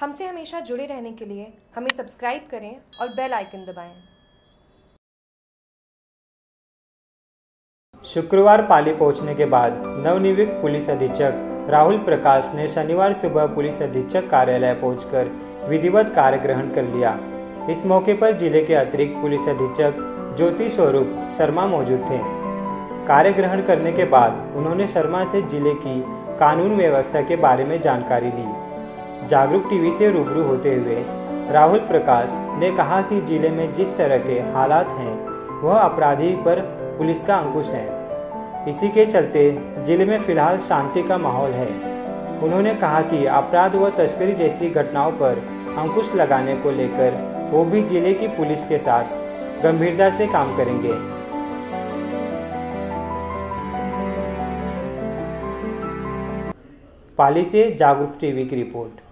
हमसे हमेशा जुड़े रहने के लिए हमें सब्सक्राइब करें और बेल आइकन दबाएँ। शुक्रवार पाली पहुँचने के बाद नवनियुक्त पुलिस अधीक्षक राहुल प्रकाश ने शनिवार सुबह पुलिस अधीक्षक कार्यालय पहुंचकर विधिवत कार्य ग्रहण कर लिया। इस मौके पर ज़िले के अतिरिक्त पुलिस अधीक्षक ज्योति स्वरूप शर्मा मौजूद थे। कार्य ग्रहण करने के बाद उन्होंने शर्मा से ज़िले की कानून व्यवस्था के बारे में जानकारी ली। जागरूक टीवी से रूबरू होते हुए राहुल प्रकाश ने कहा कि ज़िले में जिस तरह के हालात हैं, वह अपराधी पर पुलिस का अंकुश है। इसी के चलते ज़िले में फ़िलहाल शांति का माहौल है। उन्होंने कहा कि अपराध व तस्करी जैसी घटनाओं पर अंकुश लगाने को लेकर वो भी ज़िले की पुलिस के साथ गंभीरता से काम करेंगे। पाली से जागरूक टीवी की रिपोर्ट।